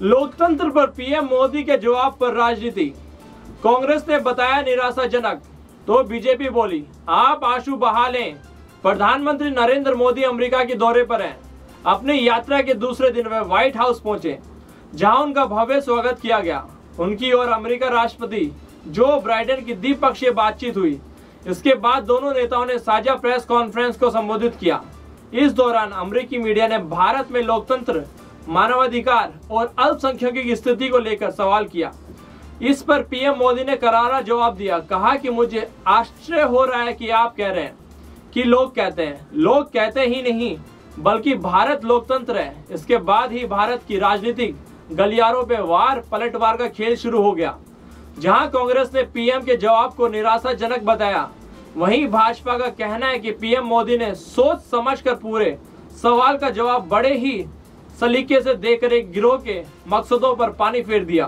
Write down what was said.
लोकतंत्र पर पीएम मोदी के जवाब पर राजनीति। कांग्रेस ने बताया निराशाजनक तो बीजेपी बोली, आप आँसू बहा लें। प्रधानमंत्री नरेंद्र मोदी अमेरिका के दौरे पर हैं। अपनी यात्रा के दूसरे दिन वे व्हाइट हाउस पहुँचे, जहाँ उनका भव्य स्वागत किया गया। उनकी और अमेरिका राष्ट्रपति जो ब्राइडन की द्विपक्षीय बातचीत हुई, इसके बाद दोनों नेताओं ने साझा प्रेस कॉन्फ्रेंस को संबोधित किया। इस दौरान अमरीकी मीडिया ने भारत में लोकतंत्र मानवाधिकार और अल्पसंख्यकों की स्थिति को लेकर सवाल किया। इस पर पीएम मोदी ने करारा जवाब दिया। कहा कि मुझे आश्चर्य हो रहा है कि आप कह रहे हैं कि लोग कहते हैं। लोग कहते ही नहीं, बल्कि भारत लोकतंत्र है। इसके बाद ही भारत की राजनीतिक गलियारों पे वार पलटवार का खेल शुरू हो गया। जहाँ कांग्रेस ने पीएम के जवाब को निराशाजनक बताया, वहीं भाजपा का कहना है कि पीएम मोदी ने सोच समझकर पूरे सवाल का जवाब बड़े ही सलीके से एक गिरोह के मकसदों पर पानी फेर दिया।